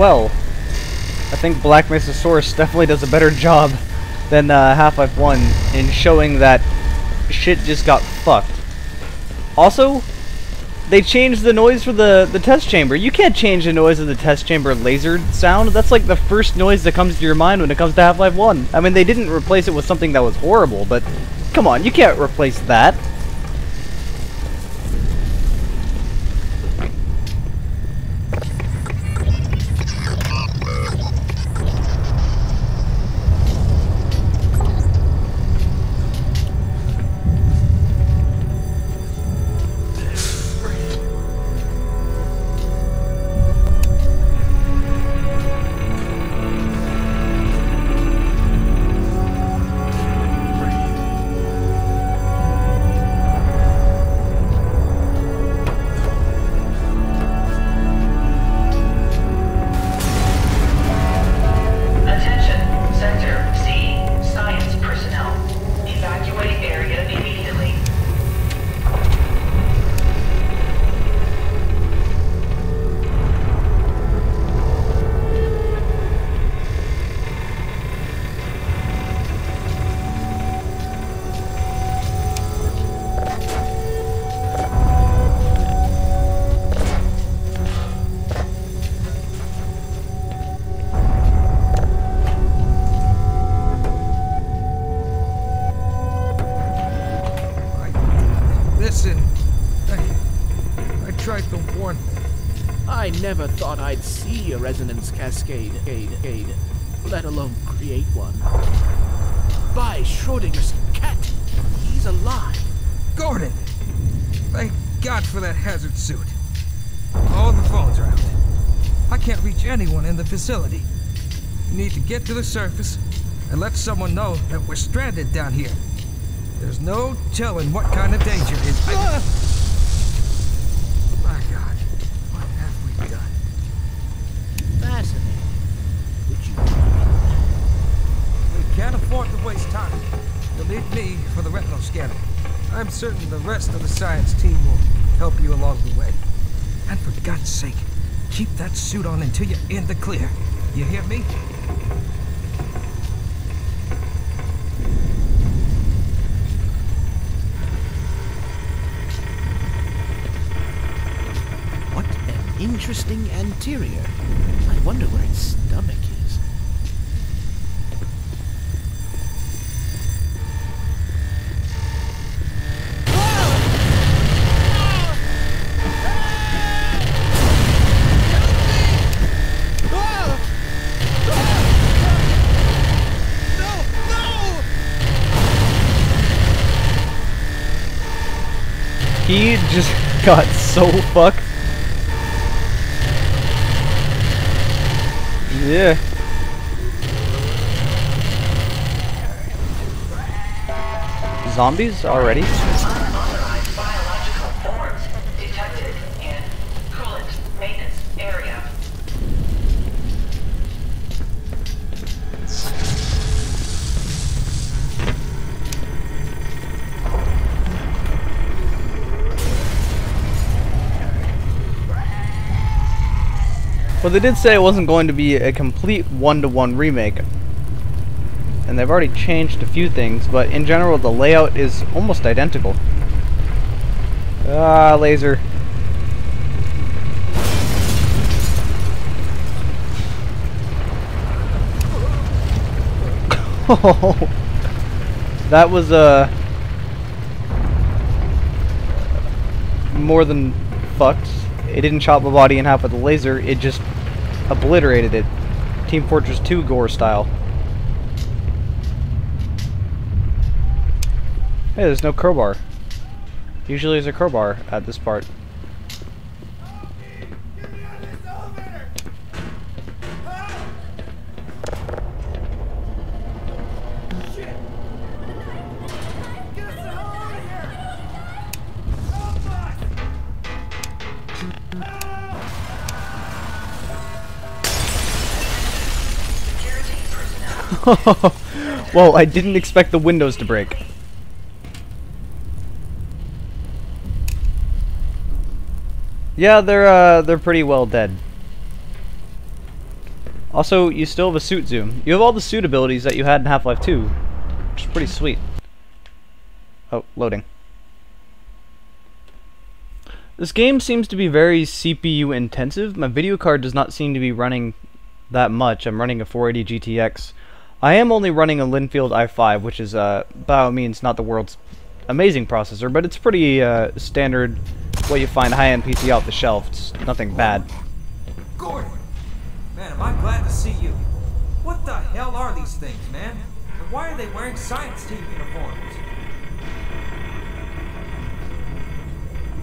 well. I think Black Mesa Source definitely does a better job than uh, Half-Life 1 in showing that shit just got fucked. Also, they changed the noise for the, the test chamber. You can't change the noise of the test chamber laser sound. That's like the first noise that comes to your mind when it comes to Half-Life 1. I mean, they didn't replace it with something that was horrible, but come on, you can't replace that. Never thought I'd see a resonance cascade, aid, aid, let alone create one. By Schrodinger's cat, he's alive. Gordon! Thank God for that hazard suit. All the phones are out. I can't reach anyone in the facility. You need to get to the surface and let someone know that we're stranded down here. There's no telling what kind of danger is. I- My God, what have we done? Fascinating. Would you? We can't afford to waste time. You'll need me for the retinal scanner. I'm certain the rest of the science team will help you along the way. And for God's sake, keep that suit on until you're in the clear. You hear me? What an interesting anterior. I wonder where its stomach just got so fucked. Yeah. Zombies already? Well, they did say it wasn't going to be a complete one-to-one remake. And they've already changed a few things, but in general, the layout is almost identical. Ah, laser. that was, uh... More than fucked. It didn't chop my body in half with a laser, it just obliterated it. Team Fortress 2 gore style. Hey, there's no crowbar. Usually there's a crowbar at this part. Whoa, I didn't expect the windows to break. Yeah, they're uh they're pretty well dead. Also, you still have a suit zoom. You have all the suit abilities that you had in Half-Life 2, which is pretty sweet. Oh, loading. This game seems to be very CPU intensive. My video card does not seem to be running that much. I'm running a 480 GTX. I am only running a Lynnfield i5, which is, uh, by all means, not the world's amazing processor, but it's pretty uh, standard what you find high-end PC off the shelf. It's nothing bad. Gordon! Man, am I glad to see you. What the hell are these things, man? And why are they wearing science team uniforms?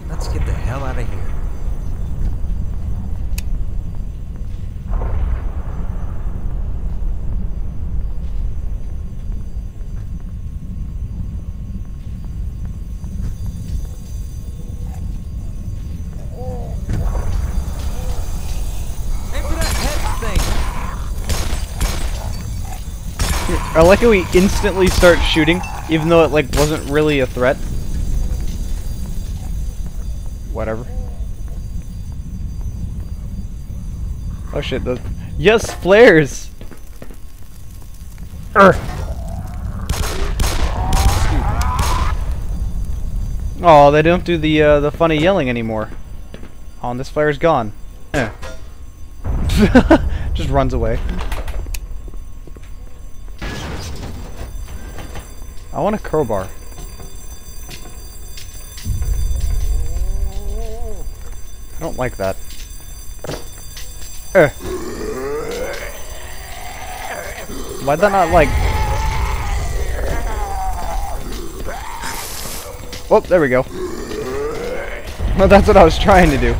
Let's get the hell out of here. Aim for that head thing! I like how we instantly start shooting, even though it like wasn't really a threat. Whatever. Oh shit, those Yes, flares! Urgh. Oh, they don't do the uh, the funny yelling anymore. Oh, and this flare's gone. Eh. Just runs away. I want a crowbar. I don't like that. Eh. Why'd that not like... Oh, there we go. Well, that's what I was trying to do.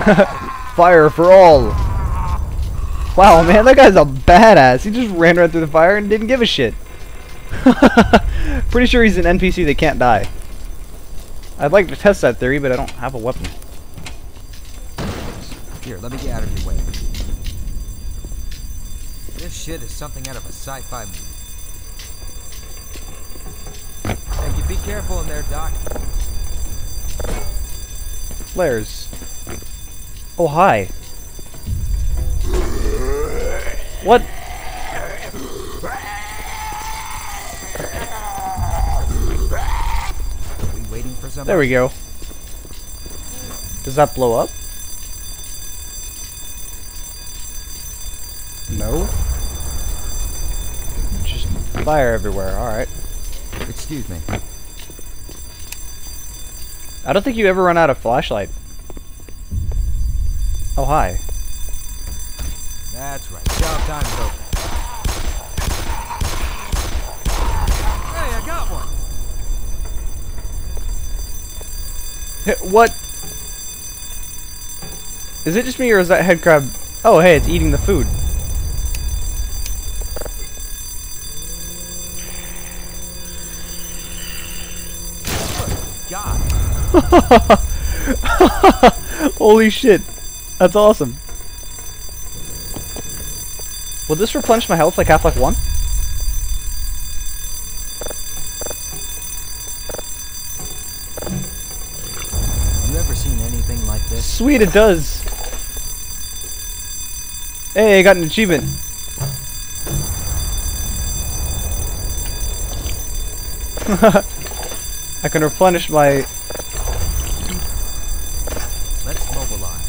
Fire for all! Wow, man, that guy's a badass. He just ran right through the fire and didn't give a shit. Pretty sure he's an NPC that can't die. I'd like to test that theory, but I don't have a weapon. Here, let me get out of your way. This shit is something out of a sci-fi movie. Hey, you be careful in there, Doc. Flares. Oh, hi. What? Are we waiting for? There we go. Does that blow up? No. Just fire everywhere. Alright. Excuse me. I don't think you ever run out of flashlight. Oh, hi. That's right. Job time's over. Hey, I got one. What? Is it just me or is that head crab? Oh, hey, it's eating the food. God. Holy shit. That's awesome. Will this replenish my health like Half-Life 1? You ever seen anything like this? Sweet, it does. Hey, I got an achievement. I can replenish my... Let's mobilize.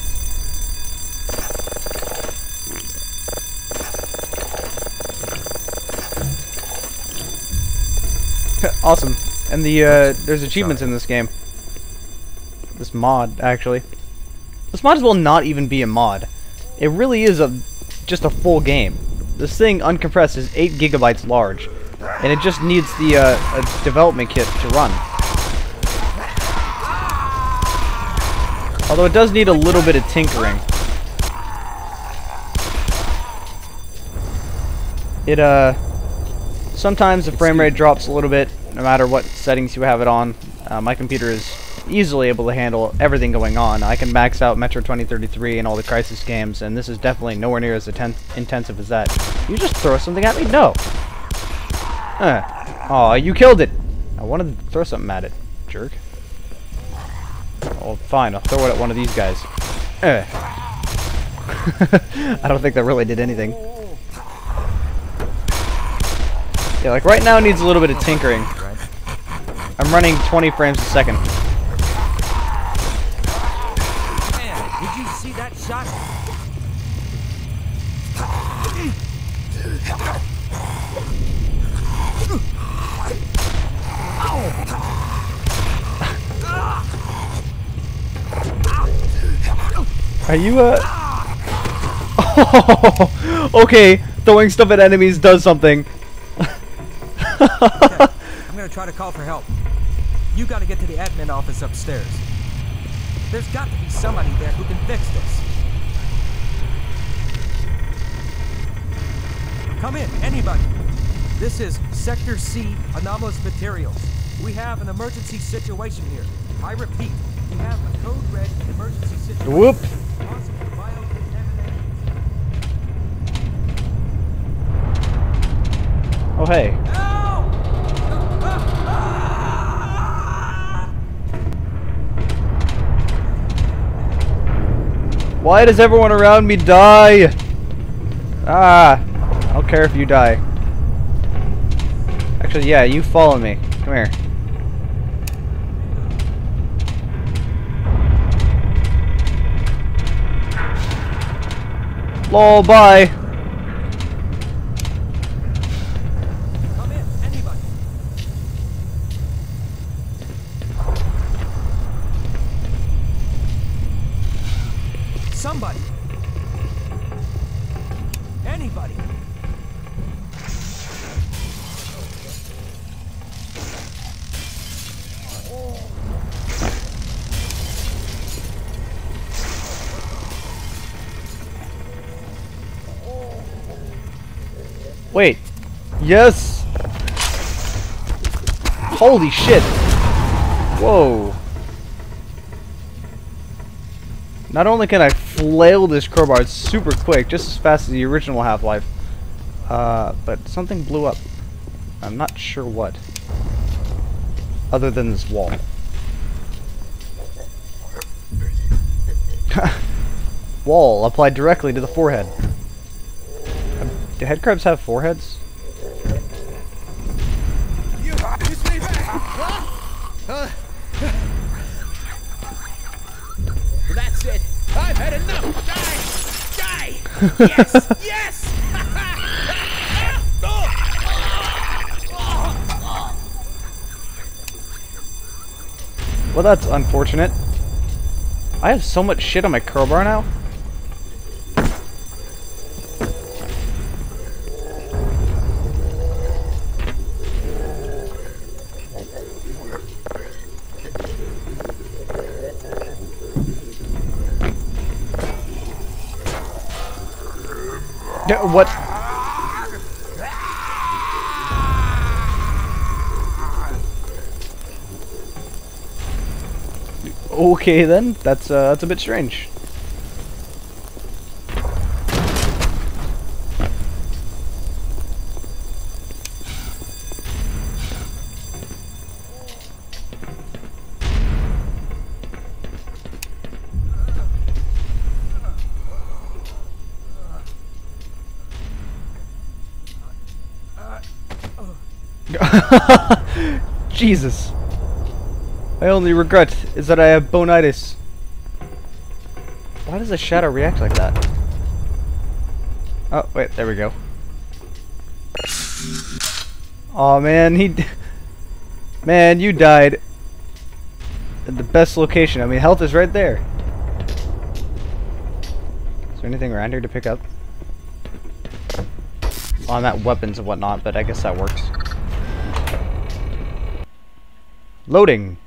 awesome. And the, uh, there's achievements in this game. This mod, actually. This might as well not even be a mod. It really is a just a full game. This thing, uncompressed, is 8 gigabytes large. And it just needs the, uh, a development kit to run. Although it does need a little bit of tinkering. It, uh... Sometimes the frame rate drops a little bit, no matter what settings you have it on. Uh, my computer is easily able to handle everything going on. I can max out Metro 2033 and all the Crysis games, and this is definitely nowhere near as intensive as that. You just throw something at me? No. Uh. Aw, you killed it! I wanted to throw something at it, jerk. Oh, fine, I'll throw it at one of these guys. Uh. I don't think that really did anything. Yeah, like right now it needs a little bit of tinkering. I'm running 20 frames a second. Man, did you see that shot? Are you uh Oh, okay, throwing stuff at enemies does something. I'm gonna try to call for help. You gotta get to the admin office upstairs. There's got to be somebody there who can fix this. Come in, anybody. This is Sector C, Anomalous Materials. We have an emergency situation here. I repeat, we have a code red emergency situation. Whoop. Oh hey. Why does everyone around me die? Ah, I don't care if you die. Actually, yeah, you follow me. Come here. Lol, bye. Yes. Holy shit. Whoa. Not only can I flail this crowbar super quick, just as fast as the original Half-Life, uh, but something blew up. I'm not sure what. Other than this wall. wall applied directly to the forehead. Do headcrabs have foreheads? Yes! yes! Well, that's unfortunate. I have so much shit on my crowbar now. What? Okay then, that's uh, that's a bit strange. Jesus. My only regret is that I have bonitis. Why does a shadow react like that? Oh, wait, there we go. Oh man, he... Man, you died at the best location. I mean, health is right there. Is there anything around here to pick up? On I'm at weapons and whatnot, but I guess that works. Loading.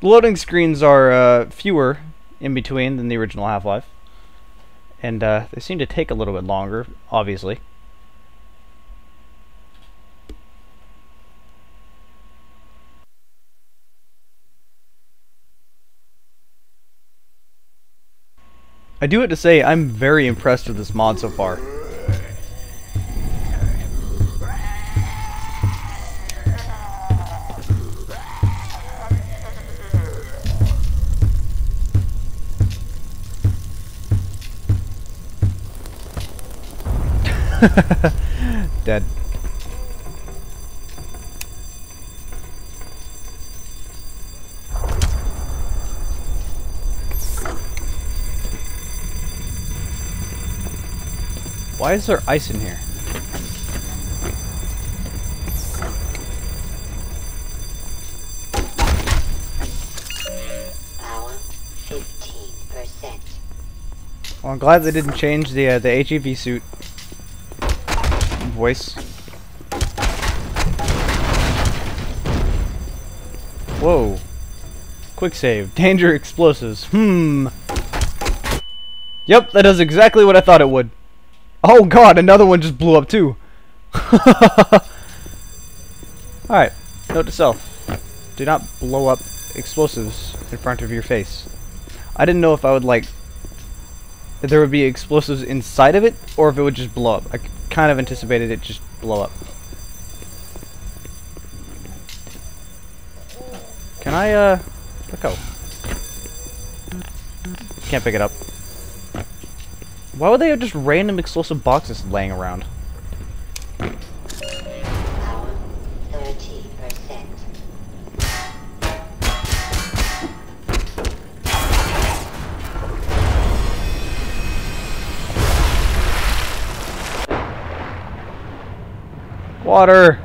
The loading screens are uh, fewer in between than the original Half-Life. And uh, they seem to take a little bit longer, obviously. I do have to say, I'm very impressed with this mod so far. Dead. Why is there ice in here? Power 15%. Well, I'm glad they didn't change the uh, the HEV suit voice. Whoa. Quick save. Danger explosives. Hmm. Yep, that does exactly what I thought it would. Oh god, another one just blew up too. Alright, note to self. Do not blow up explosives in front of your face. I didn't know if I would like if there would be explosives inside of it or if it would just blow up. I kind of anticipated it just blow up. Can I uh let go? Can't pick it up. Why would they have just random explosive boxes laying around? Water!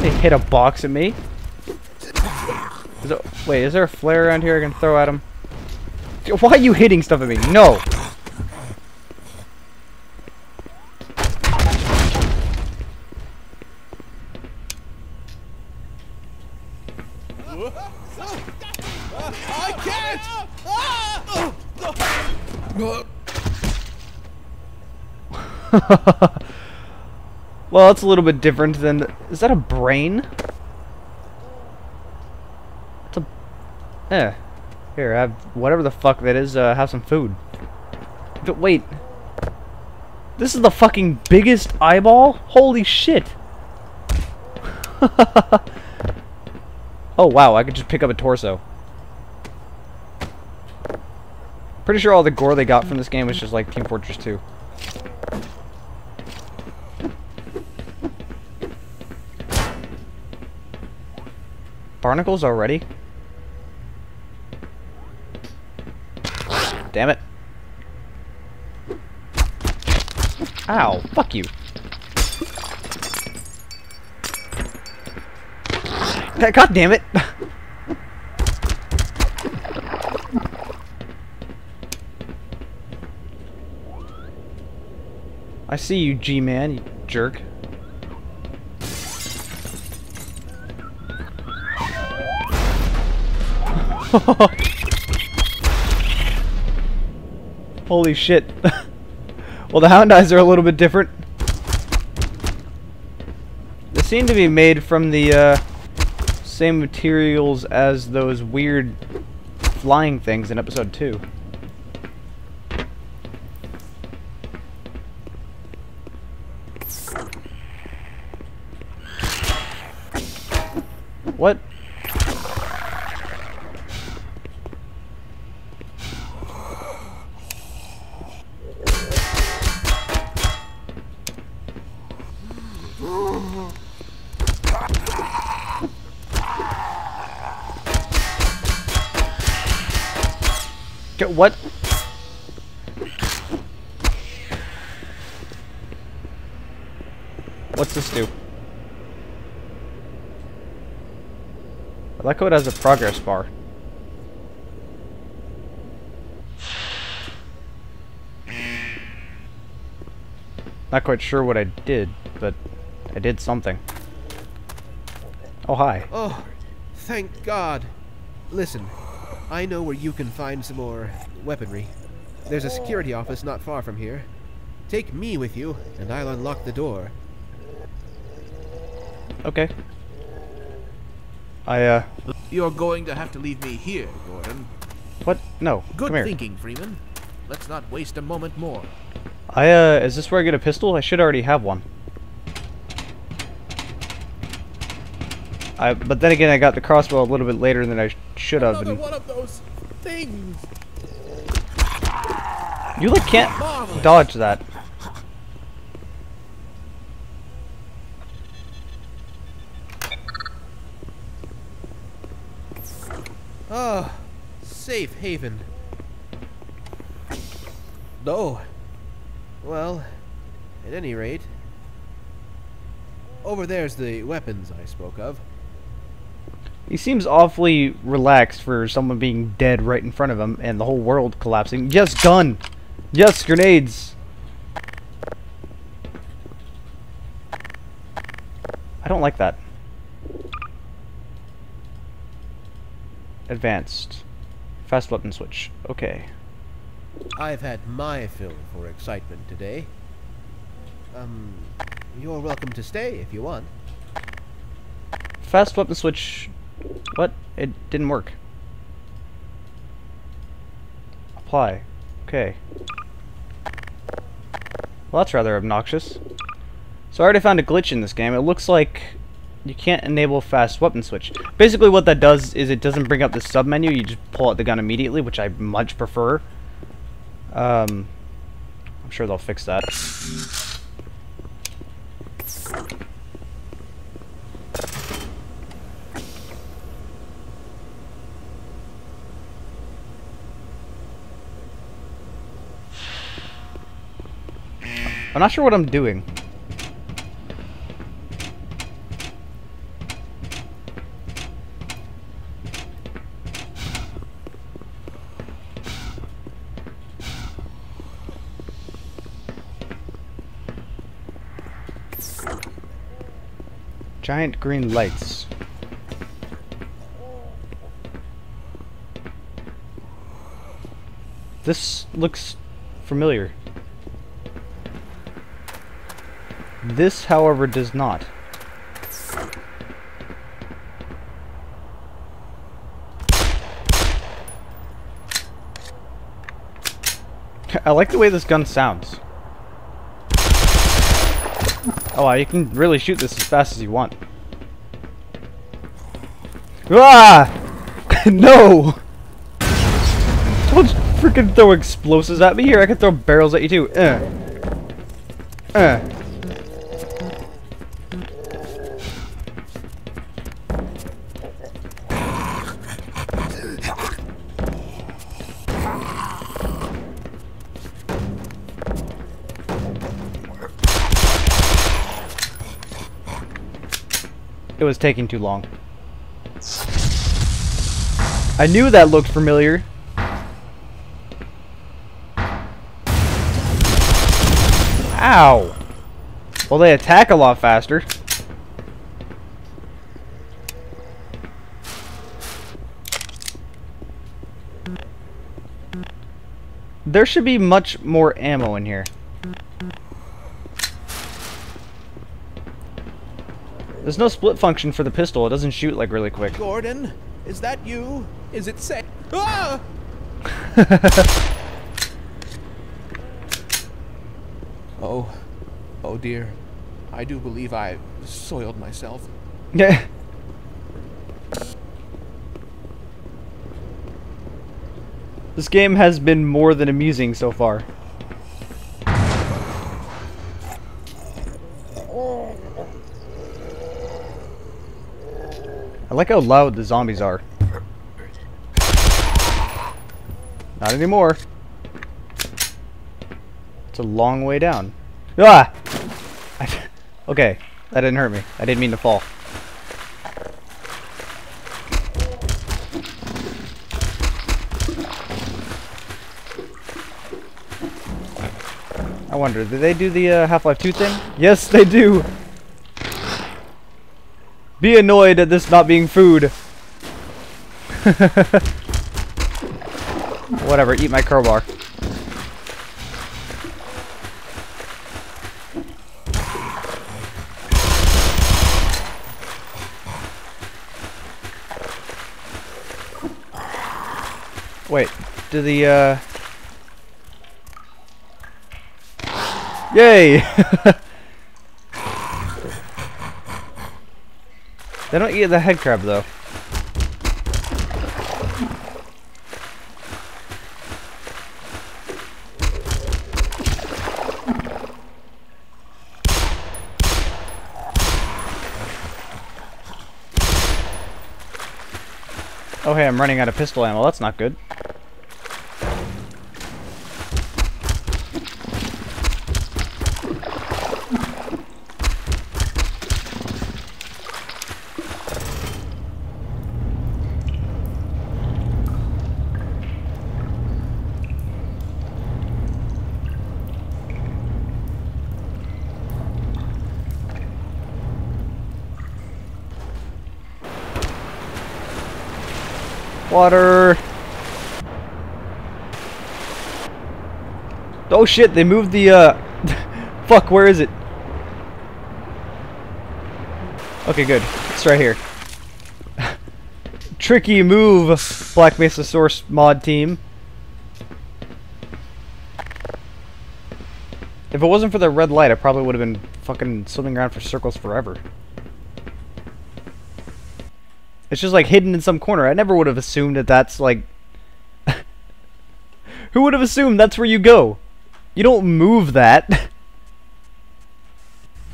They hit a box at me. Is it, wait, is there a flare around here I can throw at him? Why are you hitting stuff at me? No! I can't! well, it's a little bit different than. Is that a brain? It's a. Eh. Here, have whatever the fuck that is. Uh, have some food. But wait. This is the fucking biggest eyeball. Holy shit. oh wow, I could just pick up a torso. Pretty sure all the gore they got from this game was just like Team Fortress 2. Barnacles already? Damn it. Ow, fuck you. God damn it. I see you, G-Man, you jerk. Holy shit. well, the hound eyes are a little bit different. They seem to be made from the uh, same materials as those weird flying things in episode 2. What? What? What's this do? I like how it has a progress bar. Not quite sure what I did, but I did something. Oh, hi. Oh, thank God. Listen, I know where you can find some more weaponry. There's a security office not far from here. Take me with you, and I'll unlock the door. Okay. I, uh, You're going to have to leave me here, Gordon. what? No. Good Come here. thinking, Freeman. Let's not waste a moment more. I, uh, is this where I get a pistol? I should already have one. I, but then again, I got the crossbow a little bit later than I should have. Another one of those things. you like can't Marvelous. dodge that. Ah, safe haven. No. Well, at any rate, over there's the weapons I spoke of. He seems awfully relaxed for someone being dead right in front of him and the whole world collapsing. Yes, gun! Yes, grenades! I don't like that. Advanced. Fast weapon switch. Okay. I've had my fill for excitement today. Um, you're welcome to stay if you want. Fast weapon switch. What? It didn't work. Apply. Okay. Well, that's rather obnoxious. So I already found a glitch in this game. It looks like you can't enable fast weapon switch. Basically what that does is it doesn't bring up the sub menu. You just pull out the gun immediately, which I much prefer. Um, I'm sure they'll fix that. I'm not sure what I'm doing. Giant green lights. This looks familiar. This, however, does not. I like the way this gun sounds. Oh wow, you can really shoot this as fast as you want. Ah! no! Don't freaking throw explosives at me. Here, I can throw barrels at you too. Uh. Uh. It was taking too long. I knew that looked familiar. Ow! Well, they attack a lot faster. There should be much more ammo in here. There's no split function for the pistol. It doesn't shoot like really quick. Gordon, is that you? Is it safe? Ah! Oh, oh dear. I do believe I soiled myself. Yeah. This game has been more than amusing so far. Like how loud the zombies are. Not anymore. It's a long way down. Ah! okay, that didn't hurt me. I didn't mean to fall. I wonder, did they do the uh, Half-Life 2 thing? Yes, they do! Be annoyed at this not being food. Whatever, eat my crowbar. Wait, do the, uh... Yay! they don't eat the head crab though. Oh hey, I'm running out of pistol ammo. That's not good. Water. Oh shit, they moved the uh fuck, where is it? Okay, good. It's right here. Tricky move, Black Mesa Source mod team. If it wasn't for the red light, I probably would have been fucking swimming around for circles forever. It's just like hidden in some corner. I never would have assumed that that's like. Who would have assumed that's where you go? You don't move that.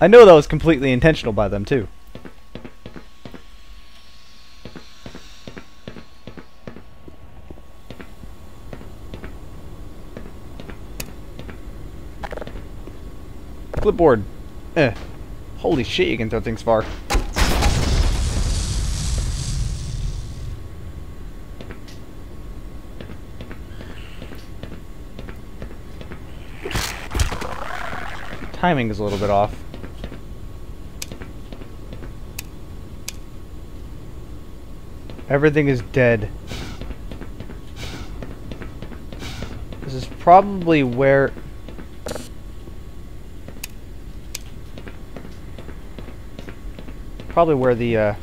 I know that was completely intentional by them too. Clipboard. Eh. Holy shit, you can throw things far. Timing is a little bit off. Everything is dead. This is probably where... Probably where the, uh...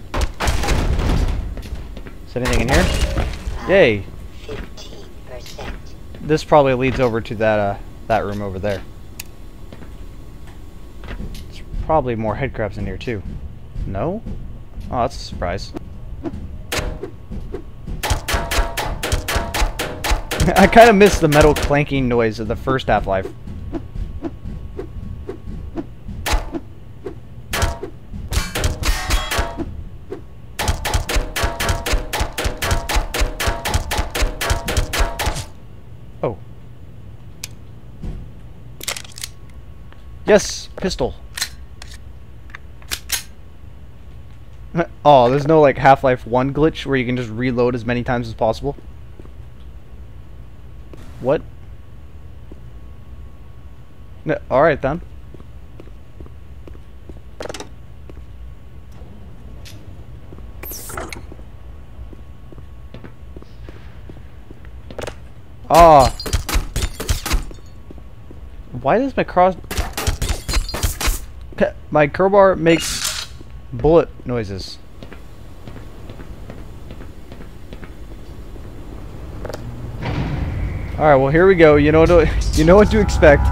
Is anything in here? Yay! This probably leads over to that, uh, that room over there. Probably more headcrabs in here, too. No? Oh, that's a surprise. I kind of miss the metal clanking noise of the first Half-Life. Oh. Yes, pistol. oh, there's no like Half-Life 1 glitch where you can just reload as many times as possible. What? No, alright then. Ah. Why does my cross... My crowbar makes bullet noises. All right, well here we go. You know what to, you know what to expect.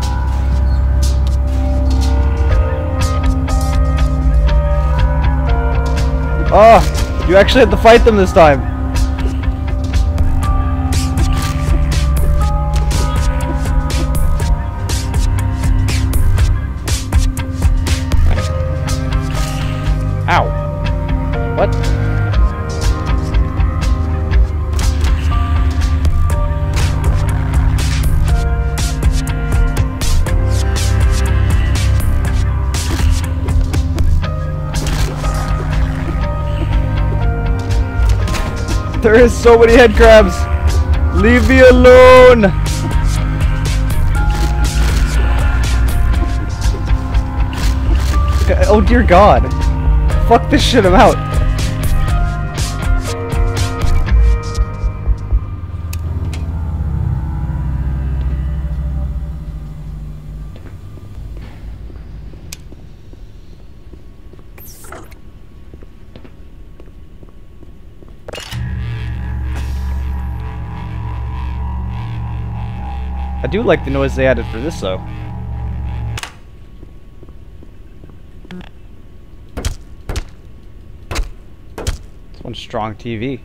Oh, you actually have to fight them this time. There is so many head crabs. Leave me alone. Oh dear God. Fuck this shit, I'm out. do like the noise they added for this, though. It's one strong TV.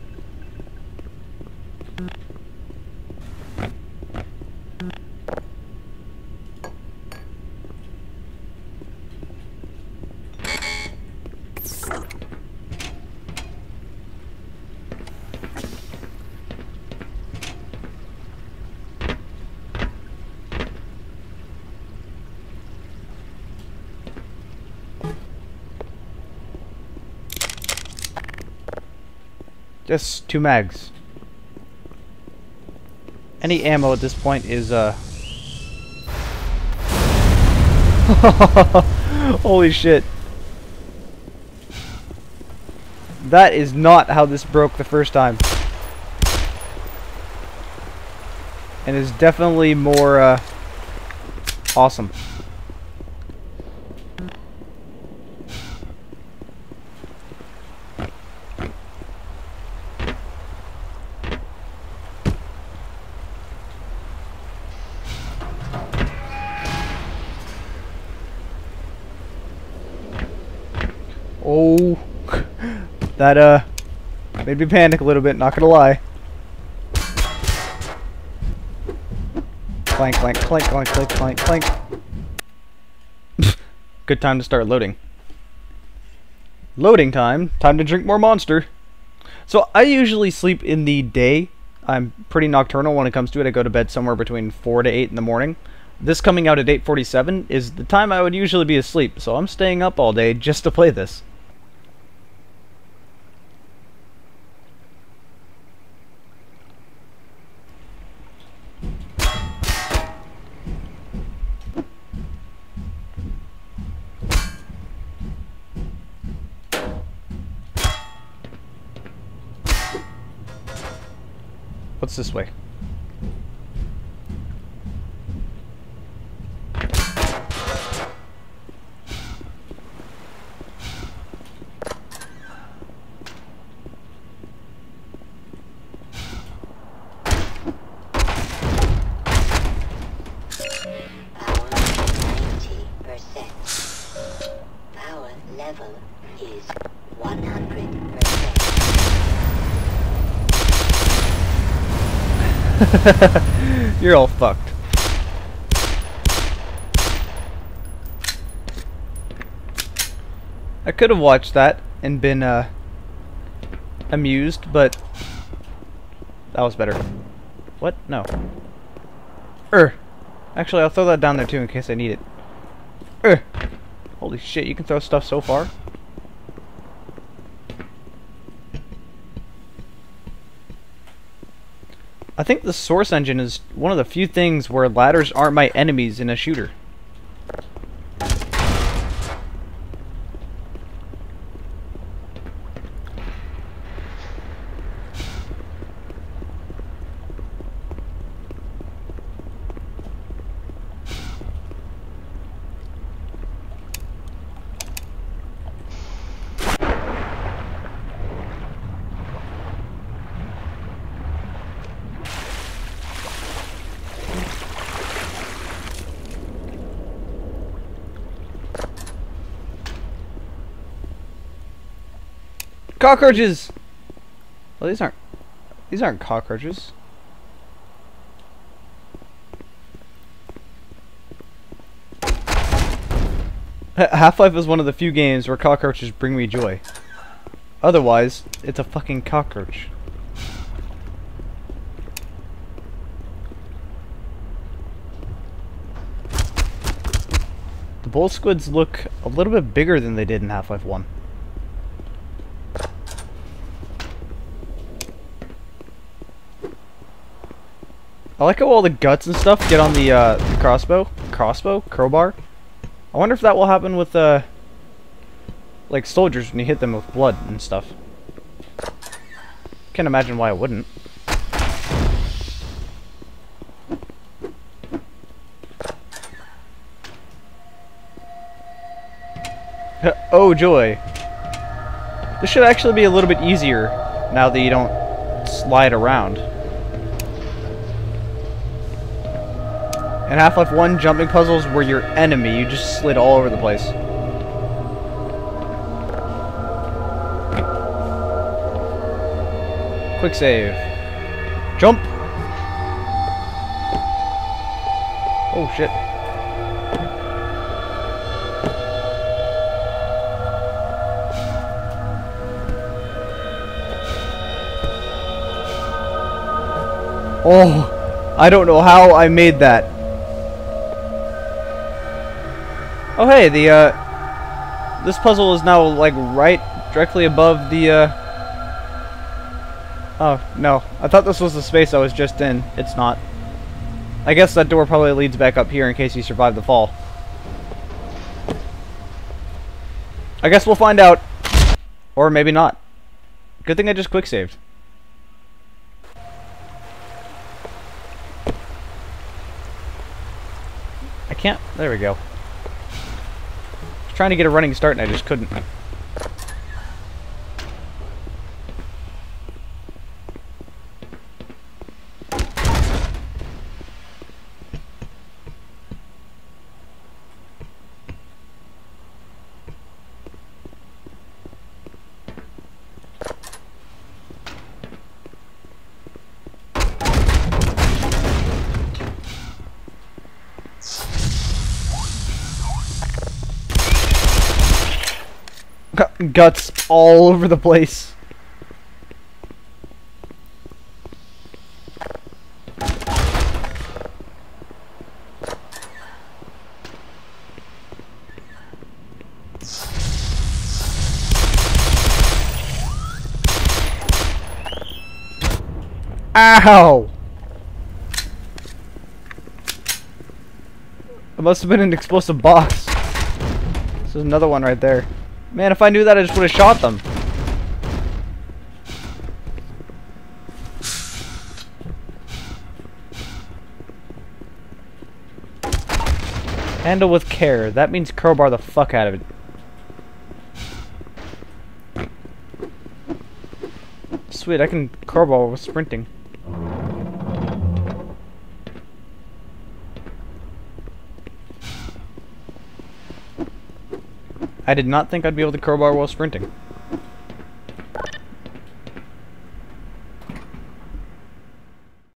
Just two mags. Any ammo at this point is, uh... Holy shit. That is not how this broke the first time. And is definitely more, uh... Awesome. Oh, that uh made me panic a little bit. Not gonna lie. Clank, clank, clank, clank, clank, clank, clank. Good time to start loading. Loading time. Time to drink more Monster. So I usually sleep in the day. I'm pretty nocturnal when it comes to it. I go to bed somewhere between 4 to 8 in the morning. This coming out at 8.47 is the time I would usually be asleep, so I'm staying up all day just to play this. What's this way? You're all fucked. I could have watched that and been uh, amused, but that was better. What? No. Er. Actually, I'll throw that down there too in case I need it. Er. Holy shit, you can throw stuff so far. I think the source engine is one of the few things where ladders aren't my enemies in a shooter. Cockroaches! Well, these aren't... These aren't cockroaches. Half-Life is one of the few games where cockroaches bring me joy. Otherwise, it's a fucking cockroach. The bull squids look a little bit bigger than they did in Half-Life 1. I like how all the guts and stuff get on the, uh, crossbow. Crossbow? Crowbar? I wonder if that will happen with, uh, like soldiers when you hit them with blood and stuff. Can't imagine why it wouldn't. oh joy. This should actually be a little bit easier now that you don't slide around. In Half-Life 1, jumping puzzles were your enemy. You just slid all over the place. Quick save. Jump! Oh shit. Oh, I don't know how I made that. Oh hey, the uh this puzzle is now like right directly above the uh Oh, no. I thought this was the space I was just in. It's not. I guess that door probably leads back up here in case you survive the fall. I guess we'll find out. Or maybe not. Good thing I just quick saved. I can't. There we go. Trying to get a running start and I just couldn't. Guts all over the place. Ow! It must have been an explosive box. There's another one right there. Man, if I knew that, I just would have shot them. Handle with care. That means crowbar the fuck out of it. Sweet, I can crowbar with sprinting. I did not think I'd be able to crowbar while sprinting.